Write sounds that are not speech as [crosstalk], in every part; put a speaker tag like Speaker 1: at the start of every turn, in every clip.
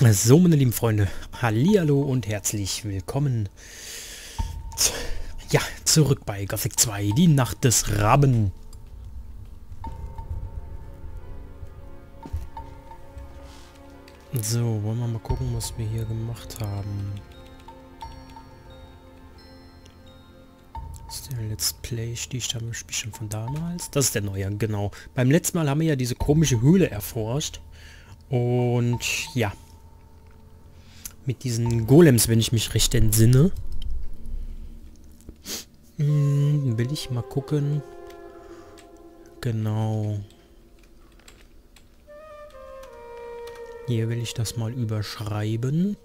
Speaker 1: So, meine lieben Freunde, Hallihallo und herzlich willkommen. Ja, zurück bei Gothic 2, die Nacht des Raben. So, wollen wir mal gucken, was wir hier gemacht haben. Das ist der Let's Play, Stichstamm Spiel schon von damals. Das ist der neue, genau. Beim letzten Mal haben wir ja diese komische Höhle erforscht. Und ja, mit diesen Golems, wenn ich mich recht entsinne. Hm, will ich mal gucken. Genau. Hier will ich das mal überschreiben.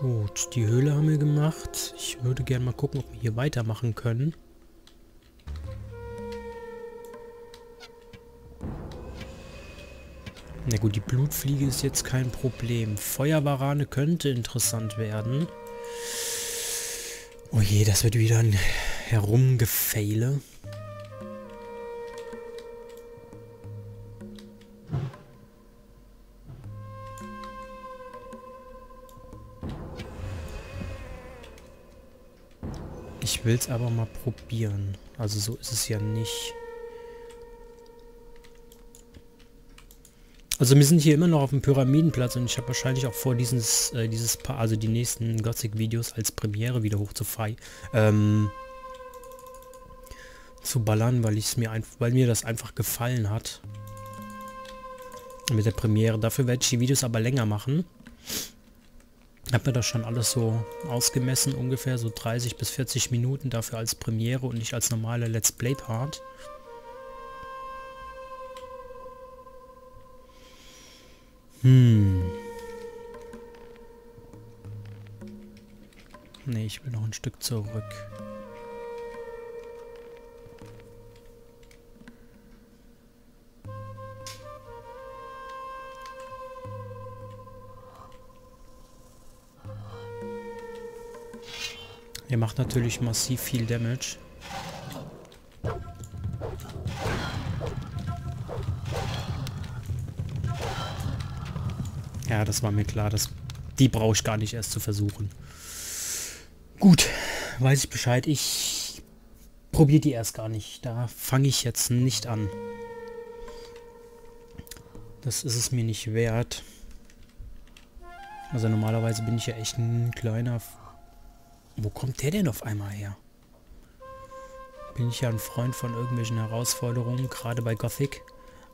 Speaker 1: Gut, die Höhle haben wir gemacht. Ich würde gerne mal gucken, ob wir hier weitermachen können. Na gut, die Blutfliege ist jetzt kein Problem. Feuerwarane könnte interessant werden. Oh je, das wird wieder ein Herumgefehle. Ich will es aber mal probieren. Also so ist es ja nicht. Also wir sind hier immer noch auf dem Pyramidenplatz und ich habe wahrscheinlich auch vor, dieses, äh, dieses Paar, also die nächsten Gothic-Videos als Premiere wieder hochzufei ähm, zu ballern, weil ich mir einfach, weil mir das einfach gefallen hat. Mit der Premiere. Dafür werde ich die Videos aber länger machen. Habe mir das schon alles so ausgemessen, ungefähr so 30 bis 40 Minuten dafür als Premiere und nicht als normale Let's Play Part. Hm. Nee, ich will noch ein Stück zurück. Er macht natürlich massiv viel Damage. Ja, das war mir klar. Das, die brauche ich gar nicht erst zu versuchen. Gut, weiß ich Bescheid. Ich probiere die erst gar nicht. Da fange ich jetzt nicht an. Das ist es mir nicht wert. Also normalerweise bin ich ja echt ein kleiner... Wo kommt der denn auf einmal her? Bin ich ja ein Freund von irgendwelchen Herausforderungen, gerade bei Gothic.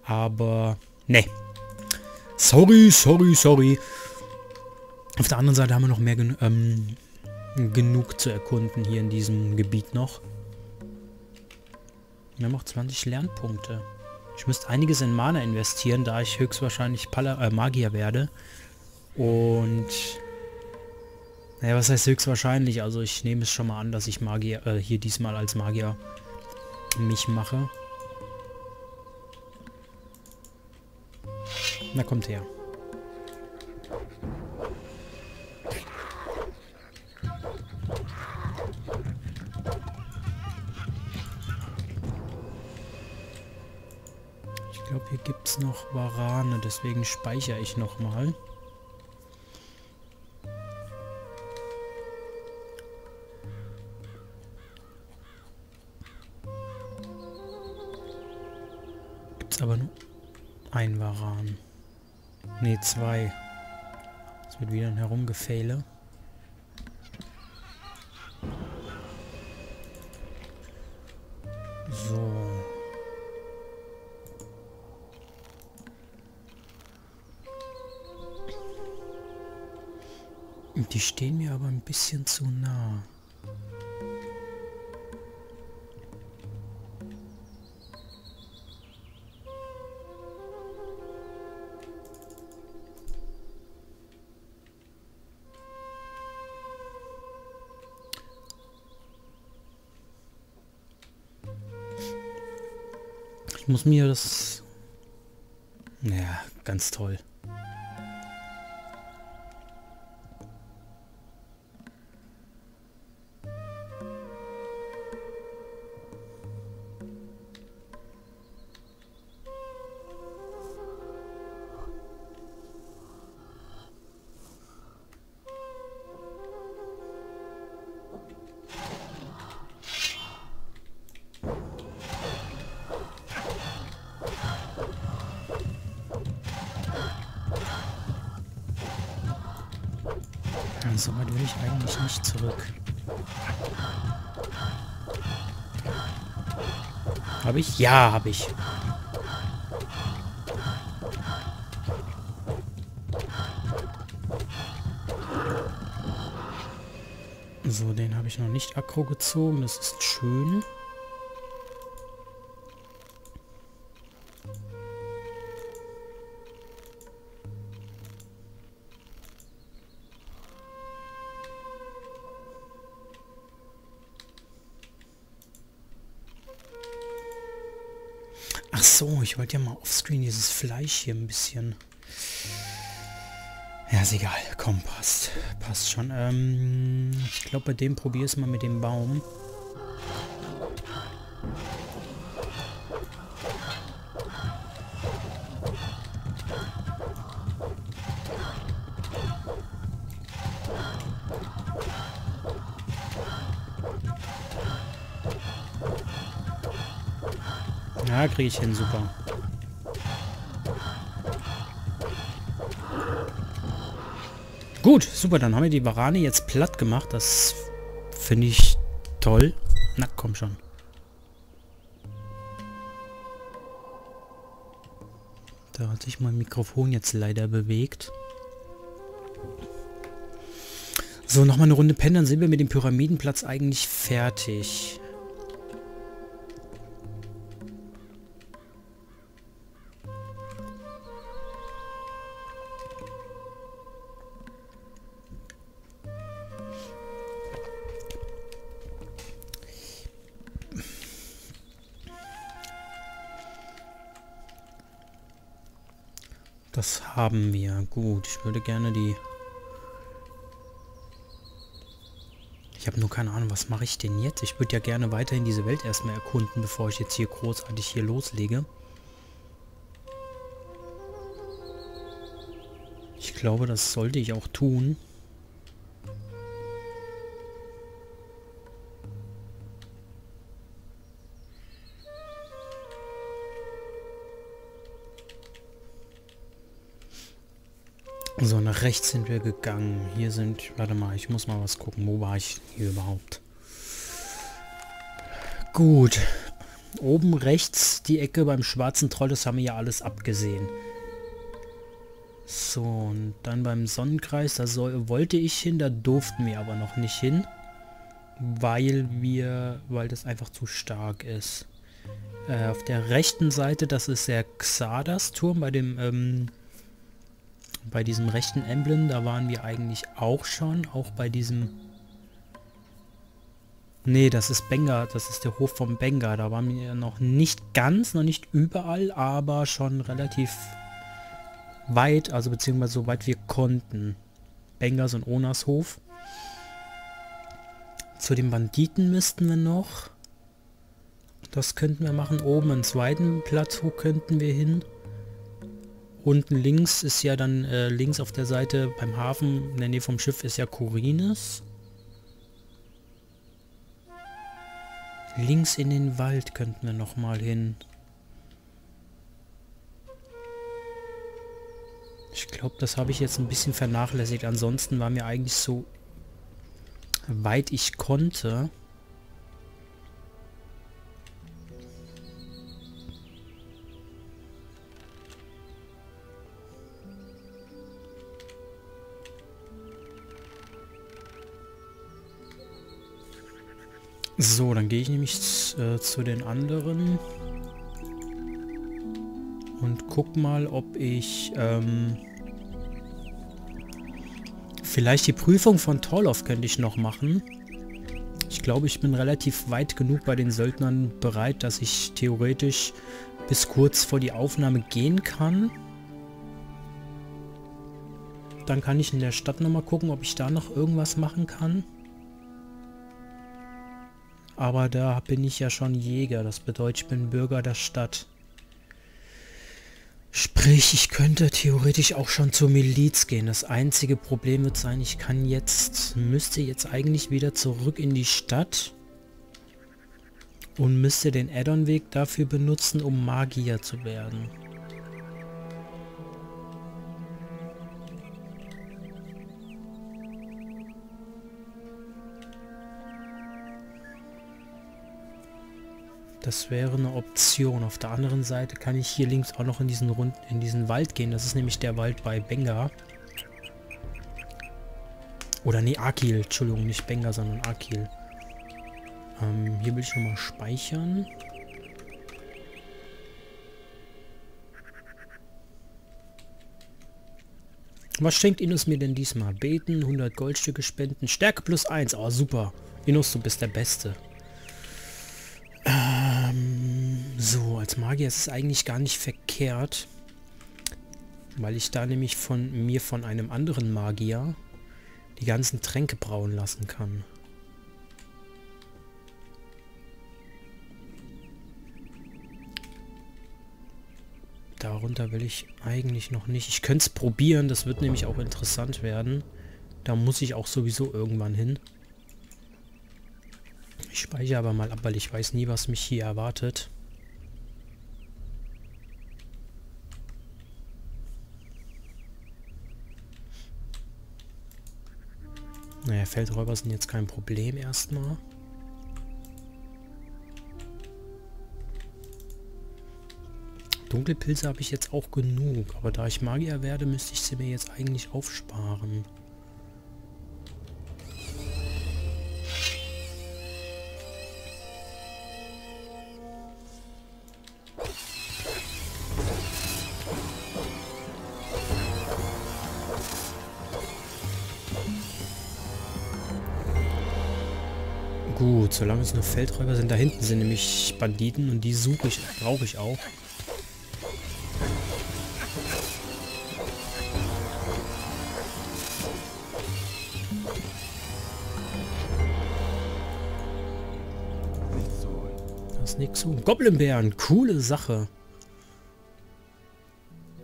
Speaker 1: Aber, ne, Sorry, sorry, sorry. Auf der anderen Seite haben wir noch mehr gen ähm, genug zu erkunden hier in diesem Gebiet noch. Wir haben auch 20 Lernpunkte. Ich müsste einiges in Mana investieren, da ich höchstwahrscheinlich Pala äh, Magier werde. Und... Naja, was heißt höchstwahrscheinlich? Also ich nehme es schon mal an, dass ich Magier äh, hier diesmal als Magier mich mache. Na, kommt her. Ich glaube, hier gibt es noch Warane, deswegen speichere ich nochmal. Es aber nur ein Varan. Ne, zwei. Das wird wieder ein Herumgefehle. So. Die stehen mir aber ein bisschen zu nah. Muss mir das... Ja, ganz toll. Zurück. Habe ich? Ja, habe ich. So, den habe ich noch nicht aggro gezogen. Das ist schön. Ich wollte ja mal offscreen dieses Fleisch hier ein bisschen... Ja, ist egal. Komm, passt. Passt schon. Ähm, ich glaube, bei dem probier es mal mit dem Baum. Kriege ich hin, super. Gut, super, dann haben wir die Varane jetzt platt gemacht. Das finde ich toll. Na, komm schon. Da hat sich mein Mikrofon jetzt leider bewegt. So, nochmal eine Runde pennen, dann sind wir mit dem Pyramidenplatz eigentlich fertig. Das haben wir. Gut, ich würde gerne die... Ich habe nur keine Ahnung, was mache ich denn jetzt? Ich würde ja gerne weiterhin diese Welt erstmal erkunden, bevor ich jetzt hier großartig hier loslege. Ich glaube, das sollte ich auch tun. Nach rechts sind wir gegangen. Hier sind... Warte mal, ich muss mal was gucken. Wo war ich hier überhaupt? Gut. Oben rechts die Ecke beim schwarzen Troll, das haben wir ja alles abgesehen. So, und dann beim Sonnenkreis, da soll, wollte ich hin, da durften wir aber noch nicht hin. Weil wir... Weil das einfach zu stark ist. Äh, auf der rechten Seite, das ist der Xadas-Turm bei dem... Ähm, bei diesem rechten Emblem, da waren wir eigentlich auch schon. Auch bei diesem... Nee, das ist Benga, das ist der Hof vom Benga. Da waren wir noch nicht ganz, noch nicht überall, aber schon relativ weit, also beziehungsweise so weit wir konnten. Bengas und Onas Hof. Zu den Banditen müssten wir noch. Das könnten wir machen. Oben einen zweiten Platz hoch könnten wir hin. Unten links ist ja dann, äh, links auf der Seite beim Hafen, in der Nähe vom Schiff, ist ja Corines. Links in den Wald könnten wir nochmal hin. Ich glaube, das habe ich jetzt ein bisschen vernachlässigt. Ansonsten war mir eigentlich so weit ich konnte. So, dann gehe ich nämlich äh, zu den anderen und guck mal, ob ich ähm, vielleicht die Prüfung von Torloff könnte ich noch machen. Ich glaube, ich bin relativ weit genug bei den Söldnern bereit, dass ich theoretisch bis kurz vor die Aufnahme gehen kann. Dann kann ich in der Stadt nochmal gucken, ob ich da noch irgendwas machen kann. Aber da bin ich ja schon Jäger. Das bedeutet, ich bin Bürger der Stadt. Sprich, ich könnte theoretisch auch schon zur Miliz gehen. Das einzige Problem wird sein, ich kann jetzt, müsste jetzt eigentlich wieder zurück in die Stadt. Und müsste den Addon-Weg dafür benutzen, um Magier zu werden. Das wäre eine Option. Auf der anderen Seite kann ich hier links auch noch in diesen Rund in diesen Wald gehen. Das ist nämlich der Wald bei Benga. Oder nee, Akil. Entschuldigung, nicht Benga, sondern Akil. Ähm, hier will ich nochmal speichern. Was schenkt Inus mir denn diesmal? Beten, 100 Goldstücke spenden, Stärke plus 1. Oh, super. Inus, du bist der Beste. So, als Magier ist es eigentlich gar nicht verkehrt. Weil ich da nämlich von mir von einem anderen Magier die ganzen Tränke brauen lassen kann. Darunter will ich eigentlich noch nicht. Ich könnte es probieren, das wird nämlich auch interessant werden. Da muss ich auch sowieso irgendwann hin. Ich speichere aber mal ab, weil ich weiß nie, was mich hier erwartet. Naja, Feldräuber sind jetzt kein Problem erstmal. Dunkelpilze habe ich jetzt auch genug, aber da ich Magier werde, müsste ich sie mir jetzt eigentlich aufsparen. Nur Feldräuber sind, da hinten sind nämlich Banditen und die suche ich, brauche ich auch. nix so. Goblinbären, coole Sache.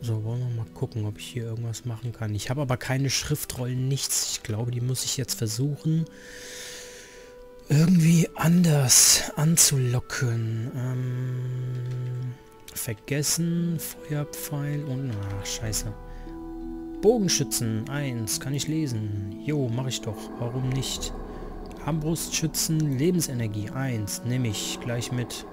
Speaker 1: So, wollen wir mal gucken, ob ich hier irgendwas machen kann. Ich habe aber keine Schriftrollen, nichts. Ich glaube, die muss ich jetzt versuchen, irgendwie anders anzulocken. Ähm, vergessen, Feuerpfeil und... Ach, scheiße. Bogenschützen, 1, kann ich lesen. Jo, mache ich doch. Warum nicht? Armbrustschützen, Lebensenergie 1, nehme ich gleich mit.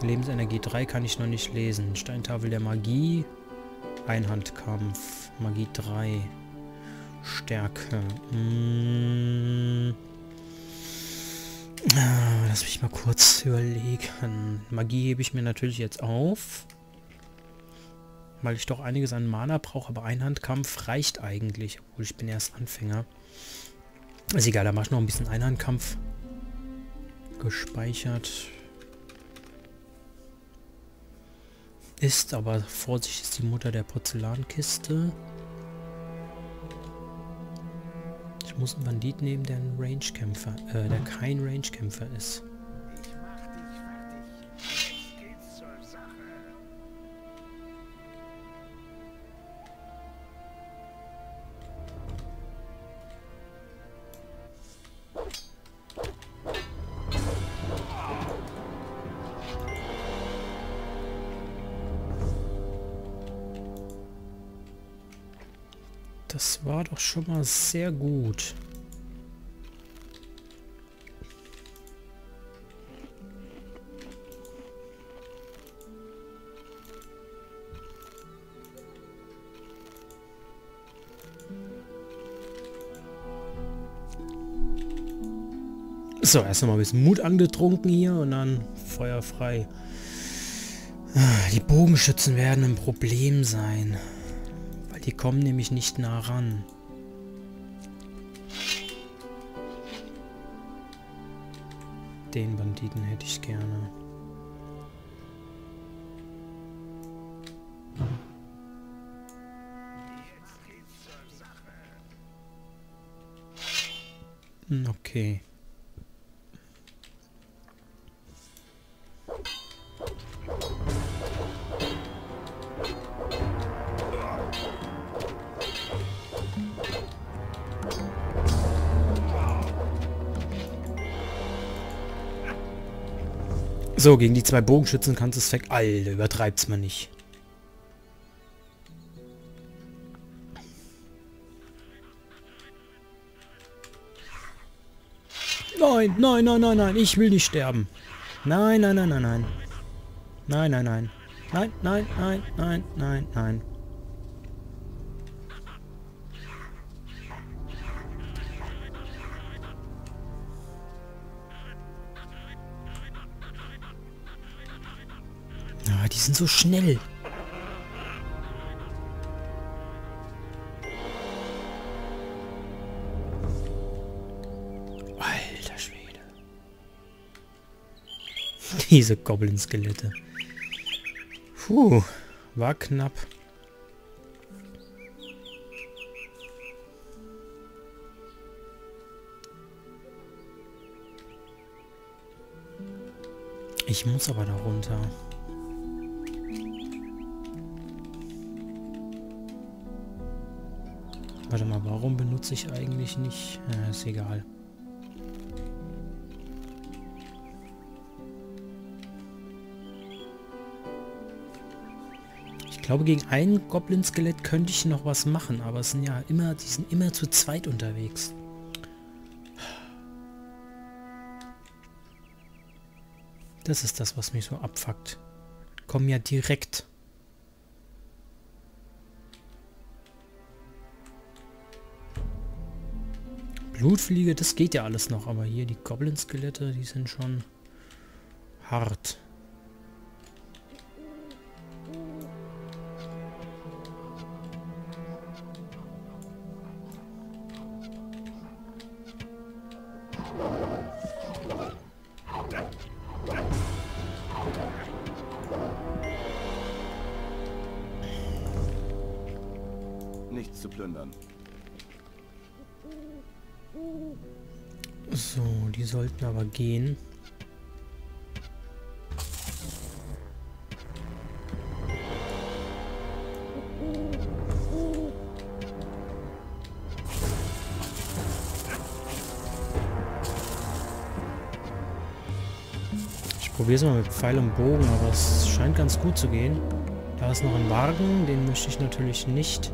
Speaker 1: Lebensenergie 3 kann ich noch nicht lesen. Steintafel der Magie, Einhandkampf, Magie 3, Stärke. Hm. Ah, lass mich mal kurz überlegen. Magie hebe ich mir natürlich jetzt auf. Weil ich doch einiges an Mana brauche, aber Einhandkampf reicht eigentlich, obwohl ich bin erst Anfänger. Ist egal, da mach ich noch ein bisschen Einhandkampf. Gespeichert. Ist, aber Vorsicht ist die Mutter der Porzellankiste. Ich muss einen Bandit nehmen, der ein Rangekämpfer, äh, der kein Rangekämpfer ist. Das war doch schon mal sehr gut. So, erst einmal ein bisschen Mut angetrunken hier und dann Feuer frei. Ah, die Bogenschützen werden ein Problem sein. Die kommen nämlich nicht nah ran. Den Banditen hätte ich gerne. Okay. So, gegen die zwei Bogenschützen kannst du es weg... Alter, übertreibt's mal nicht. Nein, nein, nein, nein, nein, ich will nicht sterben. Nein, nein, nein, nein, nein. Nein, nein, nein. Nein, nein, nein, nein, nein, nein. Sind so schnell. Alter Schwede. [laughs] Diese Goblin-Skelette. Puh, war knapp. Ich muss aber da runter. Warte mal, warum benutze ich eigentlich nicht? Ja, ist egal. Ich glaube, gegen ein Goblin-Skelett könnte ich noch was machen, aber es sind ja immer, die sind immer zu zweit unterwegs. Das ist das, was mich so abfuckt. Kommen ja direkt. Blutfliege, das geht ja alles noch, aber hier die Goblin-Skelette, die sind schon hart. Gehen. Ich probiere es mal mit Pfeil und Bogen, aber es scheint ganz gut zu gehen. Da ist noch ein Wagen, den möchte ich natürlich nicht.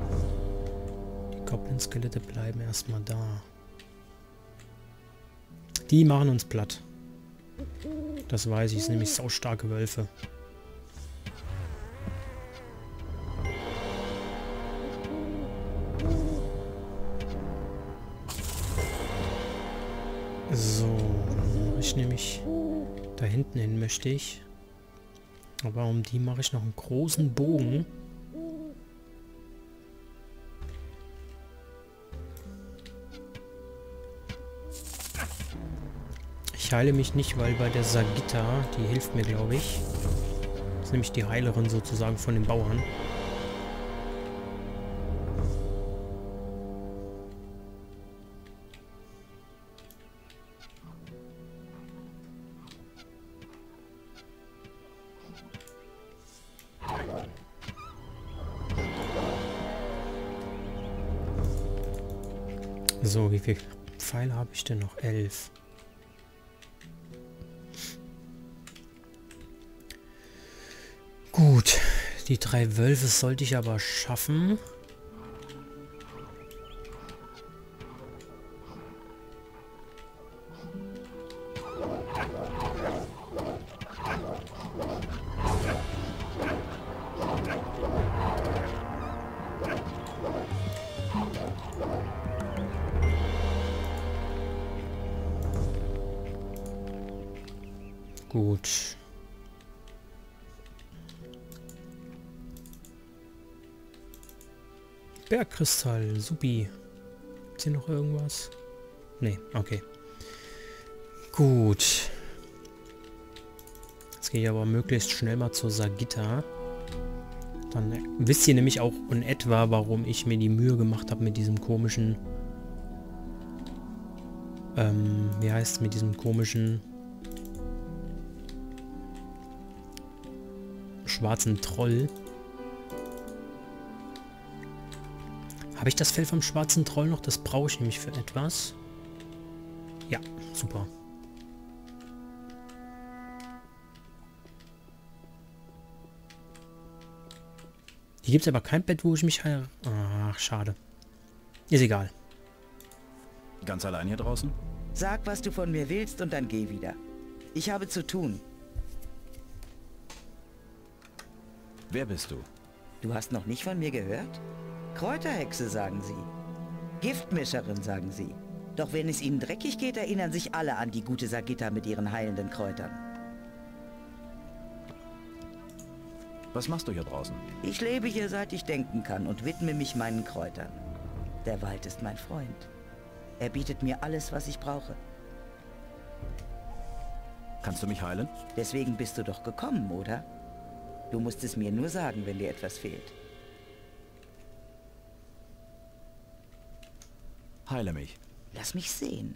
Speaker 1: Die Goblin-Skelette bleiben erstmal da. Die machen uns platt. Das weiß ich, es sind nämlich saustarke Wölfe. So, ich nämlich da hinten hin möchte ich. Aber um die mache ich noch einen großen Bogen. Ich heile mich nicht, weil bei der Sagita, die hilft mir, glaube ich. Das ist nämlich die Heilerin sozusagen von den Bauern. So, wie viele Pfeile habe ich denn noch? Elf. Die drei Wölfe sollte ich aber schaffen. Bergkristall, supi. Ist hier noch irgendwas? Nee, okay. Gut. Jetzt gehe ich aber möglichst schnell mal zur Sagita. Dann wisst ihr nämlich auch in etwa, warum ich mir die Mühe gemacht habe mit diesem komischen... Ähm, wie heißt es mit diesem komischen... schwarzen Troll. Habe ich das Fell vom schwarzen Troll noch? Das brauche ich nämlich für etwas. Ja, super. Hier gibt es aber kein Bett, wo ich mich... Ach, schade. Ist egal.
Speaker 2: Ganz allein hier draußen?
Speaker 3: Sag, was du von mir willst und dann geh wieder. Ich habe zu tun.
Speaker 2: Wer bist du?
Speaker 3: Du hast noch nicht von mir gehört? Kräuterhexe, sagen sie. Giftmischerin, sagen sie. Doch wenn es ihnen dreckig geht, erinnern sich alle an die gute Sagitta mit ihren heilenden Kräutern.
Speaker 2: Was machst du hier draußen?
Speaker 3: Ich lebe hier, seit ich denken kann und widme mich meinen Kräutern. Der Wald ist mein Freund. Er bietet mir alles, was ich brauche.
Speaker 2: Kannst du mich heilen?
Speaker 3: Deswegen bist du doch gekommen, oder? Du musst es mir nur sagen, wenn dir etwas fehlt.
Speaker 2: Heile mich.
Speaker 3: Lass mich sehen.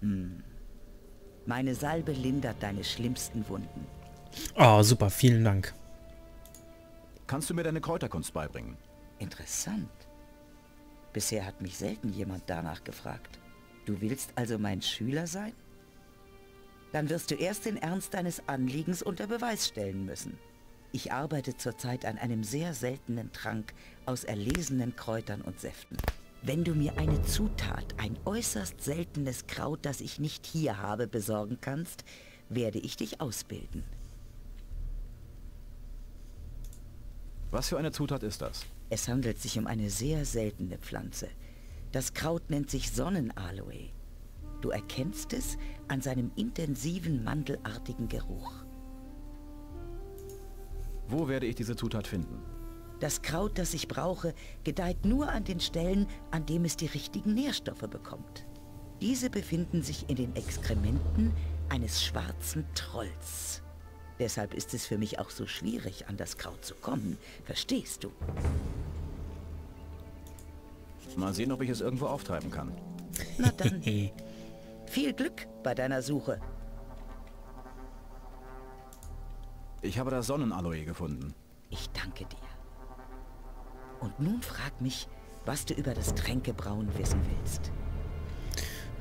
Speaker 3: Hm. Meine Salbe lindert deine schlimmsten Wunden.
Speaker 1: Oh, super, vielen Dank.
Speaker 2: Kannst du mir deine Kräuterkunst beibringen?
Speaker 3: Interessant. Bisher hat mich selten jemand danach gefragt. Du willst also mein Schüler sein? Dann wirst du erst den Ernst deines Anliegens unter Beweis stellen müssen. Ich arbeite zurzeit an einem sehr seltenen Trank aus erlesenen Kräutern und Säften. Wenn du mir eine Zutat, ein äußerst seltenes Kraut, das ich nicht hier habe, besorgen kannst, werde ich dich ausbilden.
Speaker 2: Was für eine Zutat ist das?
Speaker 3: Es handelt sich um eine sehr seltene Pflanze. Das Kraut nennt sich Sonnenaloe. Du erkennst es an seinem intensiven mandelartigen Geruch.
Speaker 2: Wo werde ich diese Zutat finden?
Speaker 3: Das Kraut, das ich brauche, gedeiht nur an den Stellen, an dem es die richtigen Nährstoffe bekommt. Diese befinden sich in den Exkrementen eines schwarzen Trolls. Deshalb ist es für mich auch so schwierig, an das Kraut zu kommen. Verstehst du?
Speaker 2: Mal sehen, ob ich es irgendwo auftreiben kann.
Speaker 3: Na dann. [laughs] Viel Glück bei deiner Suche.
Speaker 2: Ich habe das Sonnenaloe gefunden.
Speaker 3: Und nun frag mich, was du über das Tränkebrauen wissen willst.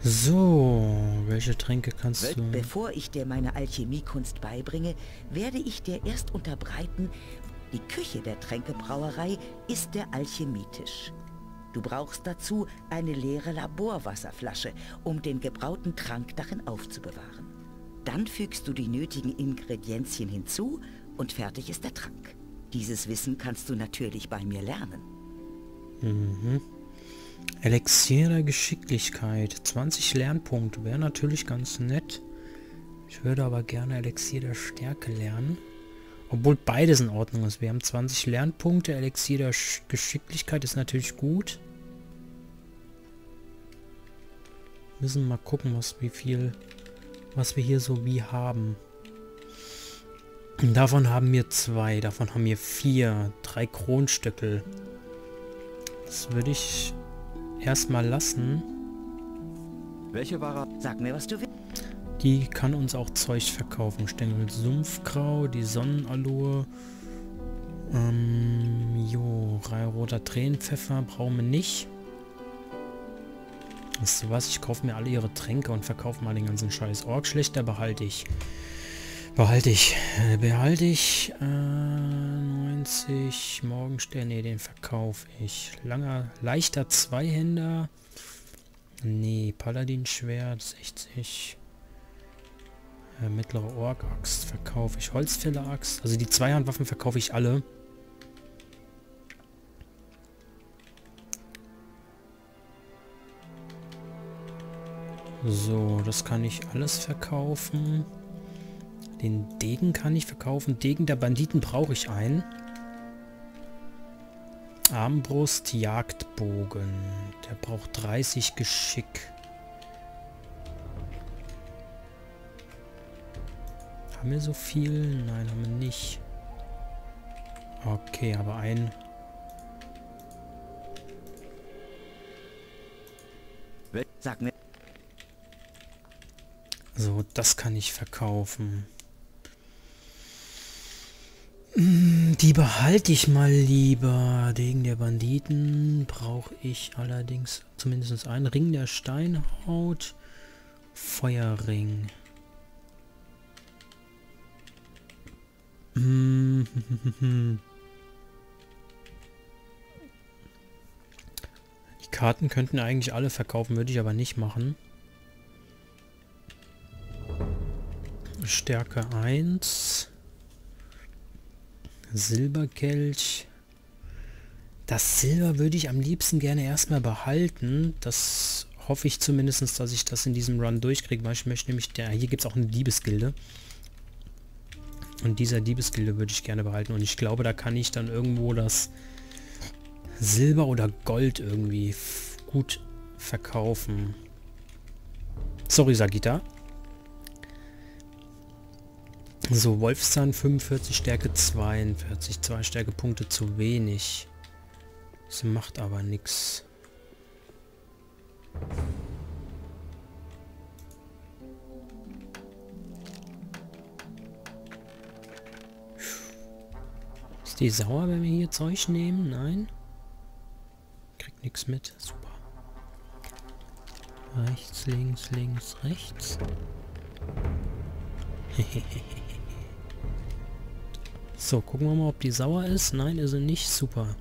Speaker 1: So, welche Tränke kannst du...
Speaker 3: Bevor ich dir meine Alchemiekunst beibringe, werde ich dir erst unterbreiten, die Küche der Tränkebrauerei ist der Alchemietisch. Du brauchst dazu eine leere Laborwasserflasche, um den gebrauten Trank darin aufzubewahren. Dann fügst du die nötigen Ingredienzien hinzu und fertig ist der Trank. Dieses Wissen kannst du natürlich bei mir lernen.
Speaker 1: Mhm. Elixier der Geschicklichkeit. 20 Lernpunkte wäre natürlich ganz nett. Ich würde aber gerne Elixier der Stärke lernen. Obwohl beides in Ordnung ist. Wir haben 20 Lernpunkte. Elixier der Geschicklichkeit ist natürlich gut. Müssen mal gucken, was wie viel, was wir hier so wie haben. Davon haben wir zwei, davon haben wir vier, drei Kronstöckel. Das würde ich erstmal lassen.
Speaker 2: Welche Ware?
Speaker 3: Sag mir, was du willst.
Speaker 1: Die kann uns auch Zeug verkaufen. Stängel Sumpfgrau, die Sonnenaloe. Ähm, jo, roter Tränenpfeffer brauchen wir nicht. Weißt du was? Ich kaufe mir alle ihre Tränke und verkaufe mal den ganzen Scheiß. Org schlechter behalte ich. Behalte ich. Äh, behalte ich. Äh, 90. Morgenstern. Ne, den verkaufe ich. Langer, leichter Zweihänder. Nee, Paladin-Schwert. 60. Äh, mittlere Org-Axt verkaufe ich. Holzfäller-Axt. Also die Zweihandwaffen verkaufe ich alle. So, das kann ich alles verkaufen. Den Degen kann ich verkaufen. Degen der Banditen brauche ich einen. Armbrust, Jagdbogen. Der braucht 30 Geschick. Haben wir so viel? Nein, haben wir nicht. Okay, aber ein...
Speaker 3: Sag mir.
Speaker 1: So, das kann ich verkaufen. Mm, die behalte ich mal lieber. Degen der Banditen brauche ich allerdings zumindest einen Ring der Steinhaut. Feuerring. [laughs] Die Karten könnten eigentlich alle verkaufen, würde ich aber nicht machen. Stärke 1. Silberkelch. Das Silber würde ich am liebsten gerne erstmal behalten. Das hoffe ich zumindest, dass ich das in diesem Run durchkriege, weil ich möchte nämlich, der, hier gibt es auch eine Diebesgilde. Und dieser Diebesgilde würde ich gerne behalten. Und ich glaube, da kann ich dann irgendwo das Silber oder Gold irgendwie gut verkaufen. Sorry, Sagita. So, Wolfszahn 45, Stärke 42. Zwei Stärkepunkte zu wenig. Das macht aber nichts. Ist die sauer, wenn wir hier Zeug nehmen? Nein? Kriegt nichts mit. Super. Rechts, links, links, rechts. [laughs] so, gucken wir mal, ob die sauer ist. Nein, ist sie nicht. Super.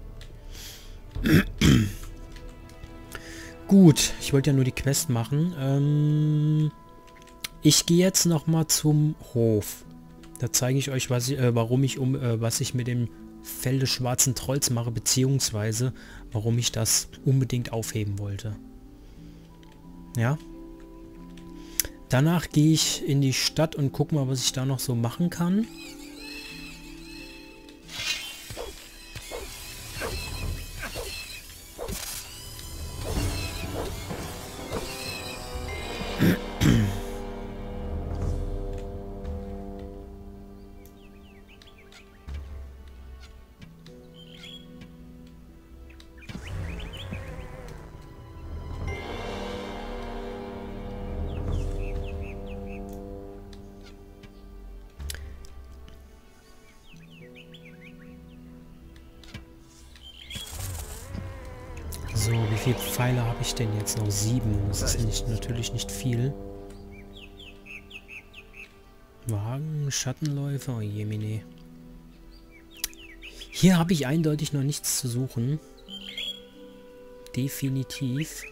Speaker 1: [clears throat] Gut, ich wollte ja nur die Quest machen. Ähm, ich gehe jetzt noch mal zum Hof. Da zeige ich euch, was ich, äh, warum ich um, äh, was ich mit dem Fell des schwarzen Trolls mache, beziehungsweise warum ich das unbedingt aufheben wollte. Ja. Danach gehe ich in die Stadt und gucke mal, was ich da noch so machen kann. Jetzt noch? Sieben. Das ist nicht, natürlich nicht viel. Wagen, Schattenläufer, oh jemine. Hier habe ich eindeutig noch nichts zu suchen. Definitiv.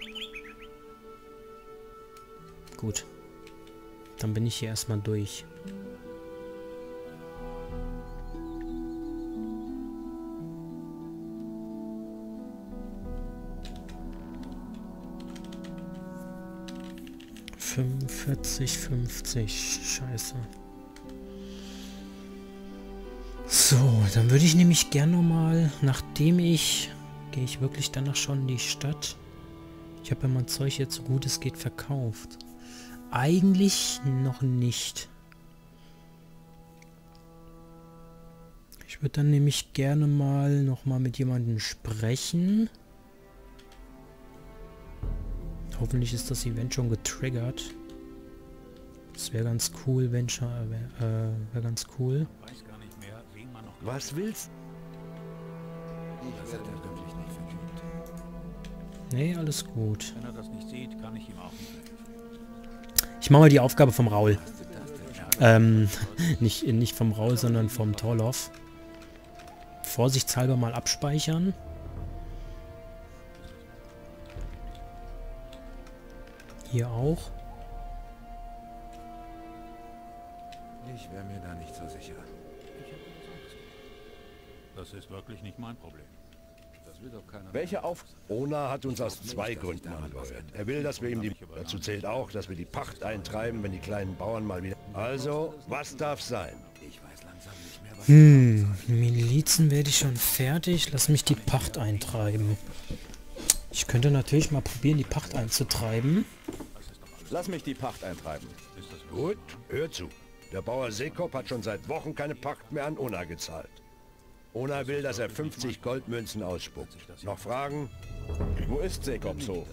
Speaker 1: Gut. Dann bin ich hier erstmal durch. 45, 50. Scheiße. So, dann würde ich nämlich gerne nochmal, nachdem ich... Gehe ich wirklich danach schon in die Stadt? Ich habe ja mein Zeug jetzt so gut es geht verkauft. Eigentlich noch nicht. Ich würde dann nämlich gerne mal nochmal mit jemandem sprechen. Hoffentlich ist das Event schon getriggert. Das wäre ganz cool, wenn schon... Äh, wäre äh, ganz cool.
Speaker 2: Was willst
Speaker 1: Nee, alles gut. ich mache mal die Aufgabe vom Raul. Ähm, [laughs] nicht, nicht vom Raul, sondern vom Torloff. Vorsichtshalber mal abspeichern. Hier auch.
Speaker 4: Ich wäre mir da nicht so sicher.
Speaker 5: Das ist wirklich nicht mein Problem.
Speaker 4: Das will doch keiner.
Speaker 6: Welche Auf... Ona hat uns aus zwei Gründen angehört. Er will, dass wir ihm die... Dazu zählt auch, dass wir die Pacht eintreiben, wenn die kleinen Bauern mal wieder... Also, was darf sein?
Speaker 4: Ich weiß langsam nicht mehr, was
Speaker 1: Hm, Milizen werde ich schon fertig. Lass mich die Pacht eintreiben. Ich könnte natürlich mal probieren, die Pacht einzutreiben.
Speaker 2: Lass mich die Pacht eintreiben.
Speaker 6: Gut, hör zu. Der Bauer Sekop hat schon seit Wochen keine Pacht mehr an Ona gezahlt. Ona will, dass er 50 Goldmünzen ausspuckt. Noch Fragen?
Speaker 2: Wo ist Sekop so?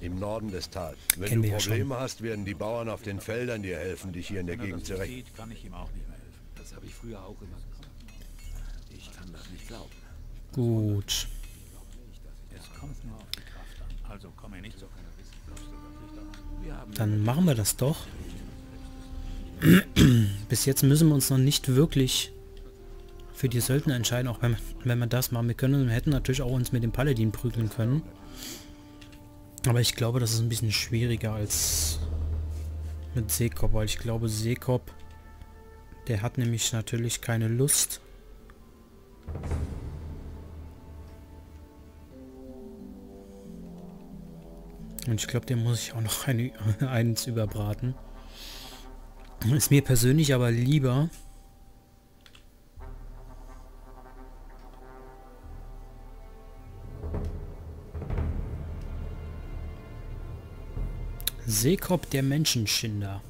Speaker 6: Im Norden des Tals. Wenn
Speaker 1: Kennen
Speaker 6: du
Speaker 1: wir ja schon.
Speaker 6: Probleme hast, werden die Bauern auf den Feldern dir helfen, dich hier in der Gegend zurecht...
Speaker 5: Kann ich ihm auch nicht mehr helfen.
Speaker 4: Das habe ich früher auch immer gesagt. Ich kann das nicht glauben.
Speaker 1: Gut.
Speaker 5: Es kommt nur auf die Kraft an. Also komm mir nicht so.
Speaker 1: Dann machen wir das doch. [clears throat] Bis jetzt müssen wir uns noch nicht wirklich für die Söldner entscheiden, auch wenn, wenn wir das machen. Wir können, wir hätten natürlich auch uns mit dem Paladin prügeln können. Aber ich glaube, das ist ein bisschen schwieriger als mit Seekop, weil ich glaube, Seekop Der hat nämlich natürlich keine Lust. Und ich glaube, den muss ich auch noch ein, [laughs] eins überbraten. Ist mir persönlich aber lieber. Seekop der Menschenschinder.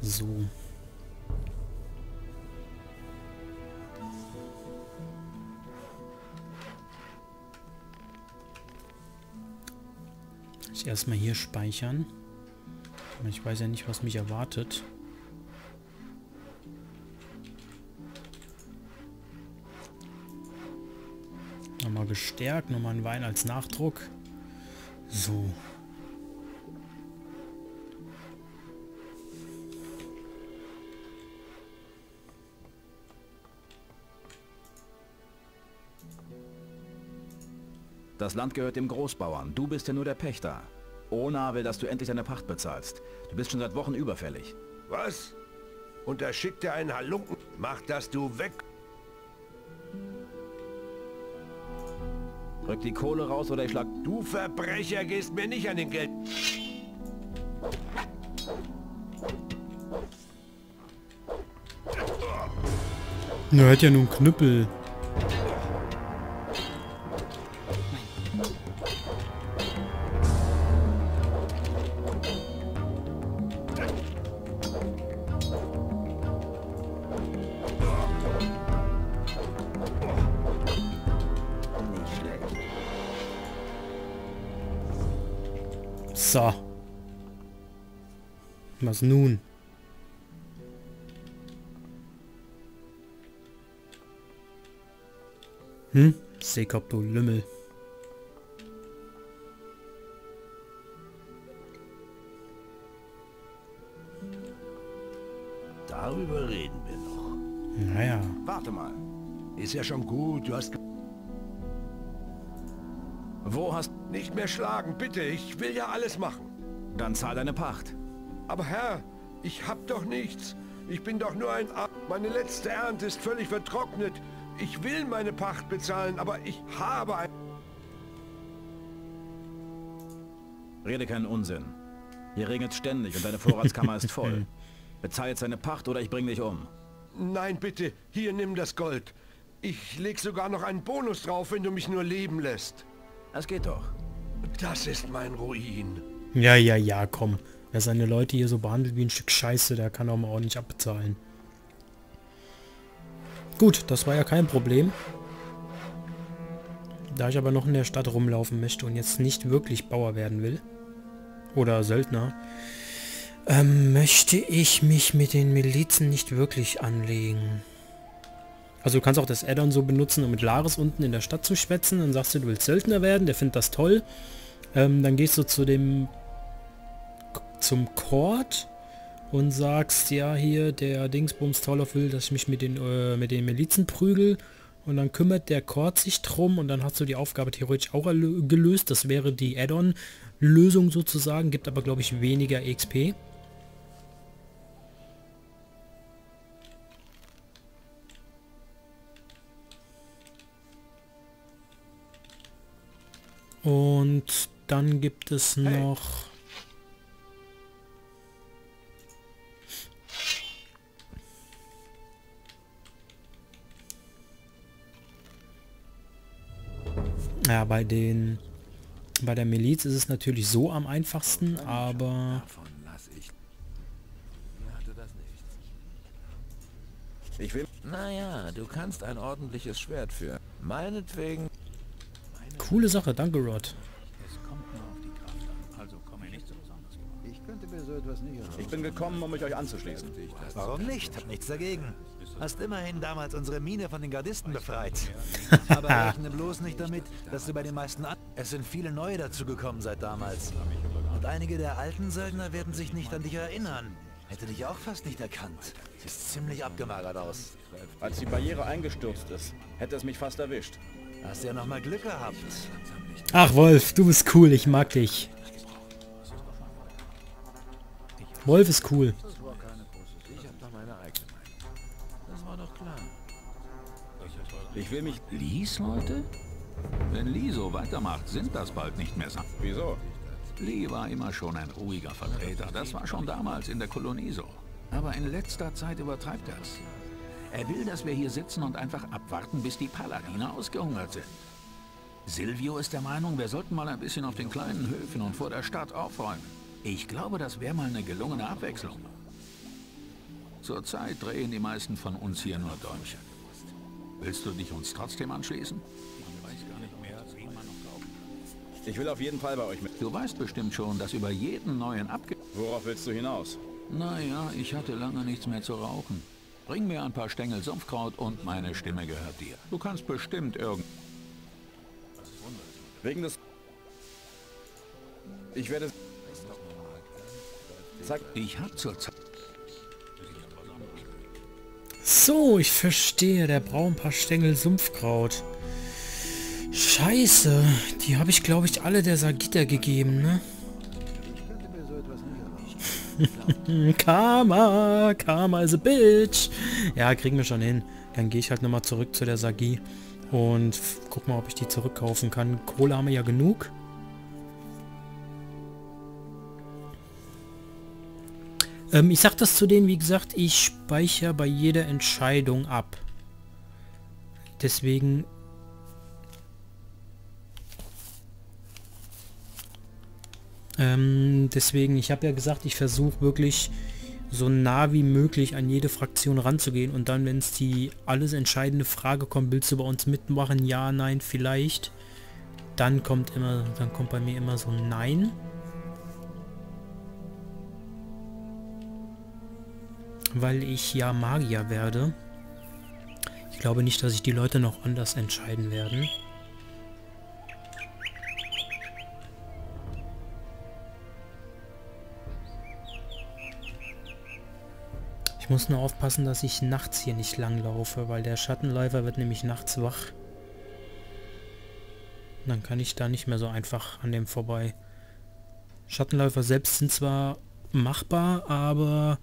Speaker 1: So. Erstmal hier speichern. Ich weiß ja nicht, was mich erwartet. Nochmal gestärkt, nochmal ein Wein als Nachdruck. So.
Speaker 2: Das Land gehört dem Großbauern. Du bist ja nur der Pächter. Ona will, dass du endlich deine Pacht bezahlst. Du bist schon seit Wochen überfällig.
Speaker 6: Was? Und da schickt er einen Halunken. Mach, dass du weg...
Speaker 2: Rück die Kohle raus oder ich schlag...
Speaker 6: Du Verbrecher gehst mir nicht an den Geld...
Speaker 1: Na, er hat ja nun Knüppel. So. Was nun? Hm? Seekop, du Lümmel.
Speaker 2: Warte mal.
Speaker 6: Ist ja schon gut, du hast... ge-
Speaker 2: Wo hast...
Speaker 6: Nicht mehr schlagen, bitte. Ich will ja alles machen.
Speaker 2: Dann zahl deine Pacht.
Speaker 6: Aber Herr, ich hab doch nichts. Ich bin doch nur ein... A meine letzte Ernte ist völlig vertrocknet. Ich will meine Pacht bezahlen, aber ich habe ein...
Speaker 2: Rede keinen Unsinn. Hier regnet ständig und deine Vorratskammer ist voll. [laughs] Bezahl jetzt deine Pacht oder ich bring dich um.
Speaker 6: Nein, bitte, hier nimm das Gold. Ich leg sogar noch einen Bonus drauf, wenn du mich nur leben lässt.
Speaker 2: Es geht doch.
Speaker 6: Das ist mein Ruin.
Speaker 1: Ja, ja, ja, komm. Wer seine Leute hier so behandelt wie ein Stück Scheiße, der kann auch mal ordentlich abbezahlen. Gut, das war ja kein Problem. Da ich aber noch in der Stadt rumlaufen möchte und jetzt nicht wirklich Bauer werden will, oder Söldner, ähm, möchte ich mich mit den Milizen nicht wirklich anlegen. Also du kannst auch das Addon so benutzen, um mit Laris unten in der Stadt zu schwätzen. Dann sagst du, du willst Söldner werden, der findet das toll. Ähm, dann gehst du zu dem zum Court und sagst, ja hier, der Dingsbums Toller will, dass ich mich mit den, äh, mit den Milizen prügel. Und dann kümmert der Court sich drum und dann hast du die Aufgabe theoretisch auch gelöst. Das wäre die Add-on-Lösung sozusagen, gibt aber glaube ich weniger XP. Und dann gibt es noch... Ja, bei den... Bei der Miliz ist es natürlich so am einfachsten, aber...
Speaker 4: Ich
Speaker 2: will...
Speaker 4: Naja, du kannst ein ordentliches Schwert für. Meinetwegen.
Speaker 1: Coole Sache, danke Rod.
Speaker 5: Es kommt nur auf die Kraft an. Also komm mir nicht so besonders vor.
Speaker 7: Ich könnte mir so etwas nicht erlauben.
Speaker 2: Ich bin gekommen, um mich euch anzuschließen.
Speaker 7: Warum nicht? Hab nichts dagegen. Hast immerhin damals unsere Mine von den Gardisten befreit. [laughs] Aber rechne bloß nicht damit, dass du bei den meisten an... Es sind viele neue dazugekommen seit damals. Und einige der alten Söldner werden sich nicht an dich erinnern. Hätte dich auch fast nicht erkannt. Siehst ziemlich abgemagert aus.
Speaker 2: Als die Barriere eingestürzt ist, hätte es mich fast erwischt.
Speaker 7: Hast ja nochmal Glück gehabt.
Speaker 1: Ach Wolf, du bist cool, ich mag dich. Wolf ist cool.
Speaker 4: Ich
Speaker 2: will mich...
Speaker 5: Lies, heute? Wenn Lee so weitermacht, sind das bald nicht mehr Sam.
Speaker 2: Wieso?
Speaker 5: Lee war immer schon ein ruhiger Vertreter. Das war schon damals in der Kolonie so. Aber in letzter Zeit übertreibt er es. Er will, dass wir hier sitzen und einfach abwarten, bis die Paladine ausgehungert sind. Silvio ist der Meinung, wir sollten mal ein bisschen auf den kleinen Höfen und vor der Stadt aufräumen. Ich glaube, das wäre mal eine gelungene Abwechslung. Zurzeit drehen die meisten von uns hier nur Däumchen. Willst du dich uns trotzdem anschließen?
Speaker 2: Ich will auf jeden Fall bei euch mit.
Speaker 5: Du weißt bestimmt schon, dass über jeden neuen Abge...
Speaker 2: Worauf willst du hinaus?
Speaker 5: Naja, ich hatte lange nichts mehr zu rauchen. Bring mir ein paar Stängel Sumpfkraut und meine Stimme gehört dir. Du kannst bestimmt irgend...
Speaker 2: Wegen des... Ich werde... Sag...
Speaker 5: Ich hab zurzeit...
Speaker 1: So, ich verstehe. Der braucht ein paar Stängel Sumpfkraut. Scheiße. Die habe ich, glaube ich, alle der Sagita gegeben, ne? [laughs] Karma, Karma is a bitch. Ja, kriegen wir schon hin. Dann gehe ich halt nochmal zurück zu der Sagi und guck mal, ob ich die zurückkaufen kann. Kohle haben wir ja genug. Ähm, ich sag das zu denen, wie gesagt, ich speichere bei jeder Entscheidung ab. Deswegen... Ähm, deswegen, ich habe ja gesagt, ich versuche wirklich so nah wie möglich an jede Fraktion ranzugehen und dann, wenn es die alles entscheidende Frage kommt, willst du bei uns mitmachen? Ja, nein, vielleicht. Dann kommt immer, dann kommt bei mir immer so ein Nein. weil ich ja Magier werde. Ich glaube nicht, dass sich die Leute noch anders entscheiden werden. Ich muss nur aufpassen, dass ich nachts hier nicht langlaufe, weil der Schattenläufer wird nämlich nachts wach. dann kann ich da nicht mehr so einfach an dem vorbei. Schattenläufer selbst sind zwar machbar, aber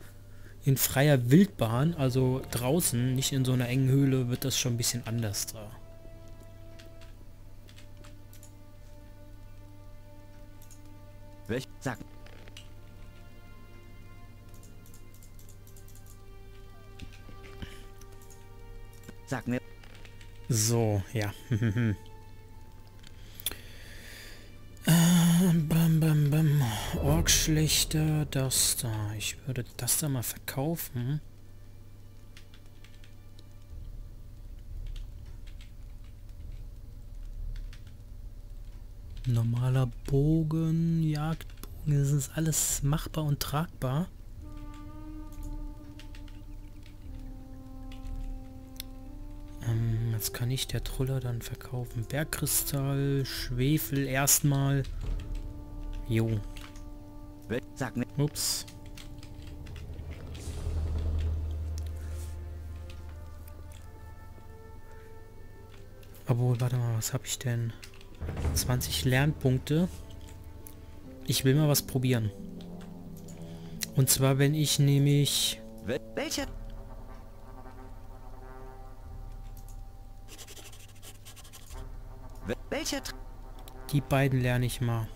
Speaker 1: in freier Wildbahn, also draußen, nicht in so einer engen Höhle, wird das schon ein bisschen anders da.
Speaker 3: Welch? Sag. Sag mir.
Speaker 1: So, ja. [laughs] Ähm, bam, bam, bam. Orkschlechter, das da. Ich würde das da mal verkaufen. Normaler Bogen, Jagdbogen, das ist alles machbar und tragbar. Ähm, jetzt kann ich der Truller dann verkaufen. Bergkristall, Schwefel erstmal. Jo.
Speaker 3: Sag mir.
Speaker 1: Ups. Obwohl, warte mal, was habe ich denn? 20 Lernpunkte. Ich will mal was probieren. Und zwar, wenn ich nämlich...
Speaker 3: Welcher? Welcher?
Speaker 1: Die beiden lerne ich mal.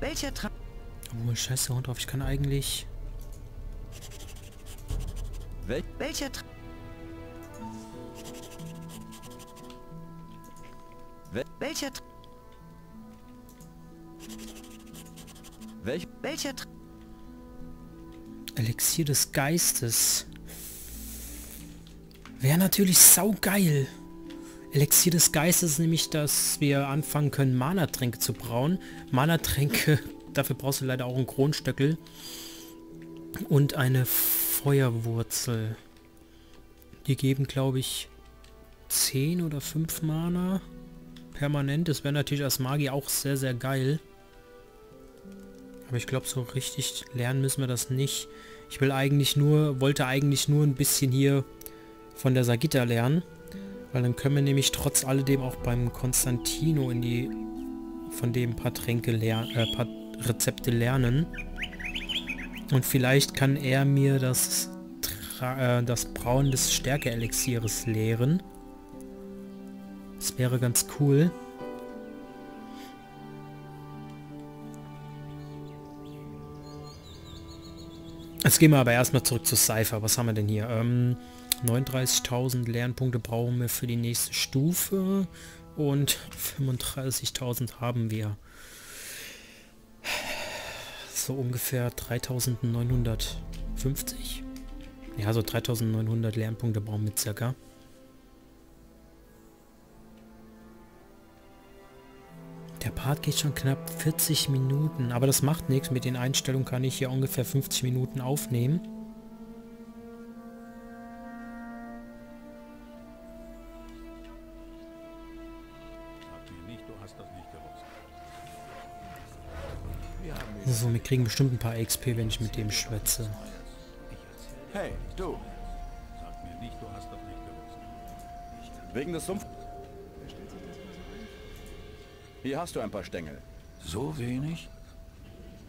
Speaker 3: Welcher Tra
Speaker 1: Oh, scheiße, Hund drauf. Ich kann eigentlich...
Speaker 3: Wel welcher Tra Wel welcher Tra Welch welcher Tra
Speaker 1: Elixier des Geistes. Wäre natürlich saugeil. Elixier des Geistes ist nämlich, dass wir anfangen können, Mana-Tränke zu brauen. Mana-Tränke, [laughs] dafür brauchst du leider auch einen Kronstöckel. Und eine Feuerwurzel. Die geben, glaube ich, 10 oder 5 Mana permanent. Das wäre natürlich als Magier auch sehr, sehr geil. Aber ich glaube, so richtig lernen müssen wir das nicht. Ich will eigentlich nur, wollte eigentlich nur ein bisschen hier von der Sagita lernen. Weil dann können wir nämlich trotz alledem auch beim Konstantino in die von dem paar Tränke lernen, äh, paar Rezepte lernen. Und vielleicht kann er mir das Tra äh, das Brauen des Stärke-Elixiers leeren. Das wäre ganz cool. Jetzt gehen wir aber erstmal zurück zu Cypher. Was haben wir denn hier? Ähm, 39.000 Lernpunkte brauchen wir für die nächste Stufe und 35.000 haben wir. So ungefähr 3.950. Ja, so 3.900 Lernpunkte brauchen wir circa. Der Part geht schon knapp 40 Minuten, aber das macht nichts. Mit den Einstellungen kann ich hier ungefähr 50 Minuten aufnehmen. So, wir kriegen bestimmt ein paar XP, wenn ich mit dem schwätze.
Speaker 2: Hey, du. Wegen des Sumpf... Hier hast du ein paar Stängel.
Speaker 5: So wenig?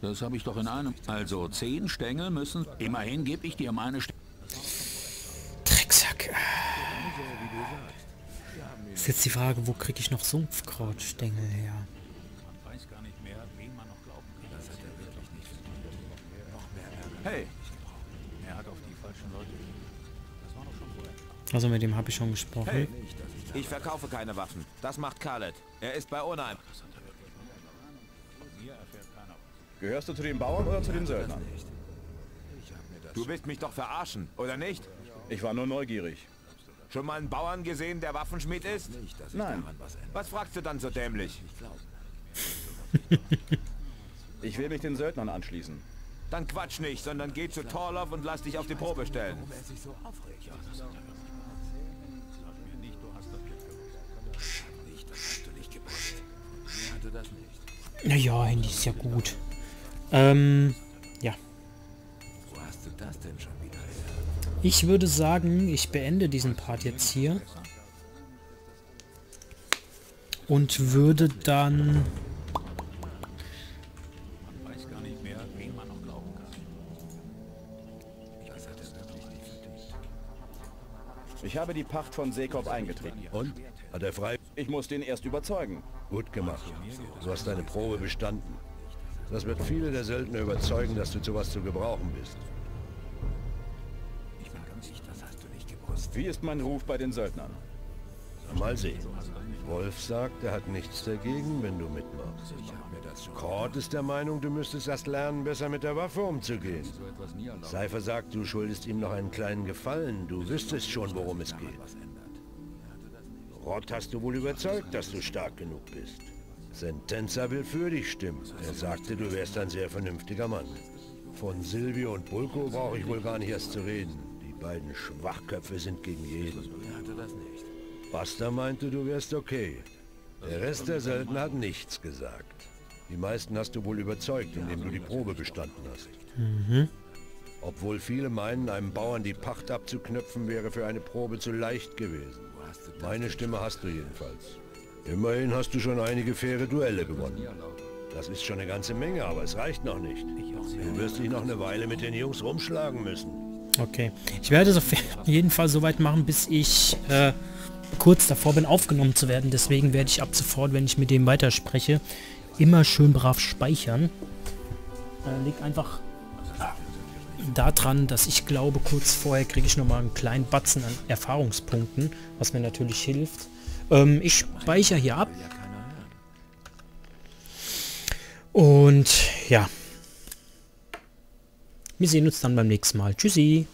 Speaker 5: Das habe ich doch in einem. Also zehn Stängel müssen... Immerhin gebe ich dir meine Stängel.
Speaker 1: Drecksack. Ist jetzt die Frage, wo kriege ich noch Sumpfkrautstängel her?
Speaker 2: Hey,
Speaker 1: Also mit dem habe ich schon gesprochen.
Speaker 2: hey. Ich verkaufe keine Waffen. Das macht Khaled. Er ist bei Onaim.
Speaker 8: Gehörst du zu den Bauern oder zu den Söldnern?
Speaker 2: Du willst mich doch verarschen, oder nicht?
Speaker 8: Ich war nur neugierig.
Speaker 2: Schon mal einen Bauern gesehen, der Waffenschmied ist?
Speaker 8: Nein,
Speaker 2: Was fragst du dann so dämlich?
Speaker 8: ich [laughs] will mich den Söldnern anschließen.
Speaker 2: Dann quatsch nicht, sondern geh zu Torlov und lass dich auf die Probe stellen.
Speaker 1: Naja, Handy ist ja gut. Ähm, ja. Ich würde sagen, ich beende diesen Part jetzt hier. Und würde dann...
Speaker 8: Ich habe die Pacht von Sekop eingetreten.
Speaker 6: Und? Hat er frei?
Speaker 8: Ich muss den erst überzeugen.
Speaker 6: Gut gemacht. Du hast deine Probe bestanden. Das wird viele der Söldner überzeugen, dass du zu was zu gebrauchen bist.
Speaker 8: Wie ist mein Ruf bei den Söldnern?
Speaker 6: Mal sehen. Wolf sagt, er hat nichts dagegen, wenn du mitmachst. Kord ist der Meinung, du müsstest erst lernen, besser mit der Waffe umzugehen. Seifer sagt, du schuldest ihm noch einen kleinen Gefallen. Du wüsstest schon, worum es geht. Rott hast du wohl überzeugt, dass du stark genug bist. Sentenza will für dich stimmen. Er sagte, du wärst ein sehr vernünftiger Mann. Von Silvio und Bulko brauche ich wohl gar nicht erst zu reden. Die beiden Schwachköpfe sind gegen jeden. Basta meinte, du wärst okay. Der Rest der Söldner hat nichts gesagt. Die meisten hast du wohl überzeugt, indem du die Probe bestanden hast. Obwohl viele meinen, einem Bauern die Pacht abzuknöpfen, wäre für eine Probe zu leicht gewesen. Meine Stimme hast du jedenfalls. Immerhin hast du schon einige faire Duelle gewonnen. Das ist schon eine ganze Menge, aber es reicht noch nicht. Du wirst dich noch eine Weile mit den Jungs rumschlagen müssen.
Speaker 1: Okay. Ich werde es [laughs] auf jeden Fall so weit machen, bis ich äh, kurz davor bin, aufgenommen zu werden. Deswegen werde ich ab sofort, wenn ich mit dem weiterspreche, immer schön brav speichern. Äh, liegt einfach daran, dass ich glaube, kurz vorher kriege ich nochmal einen kleinen Batzen an Erfahrungspunkten, was mir natürlich hilft. Ähm, ich speichere hier ab. Und ja. Wir sehen uns dann beim nächsten Mal. Tschüssi.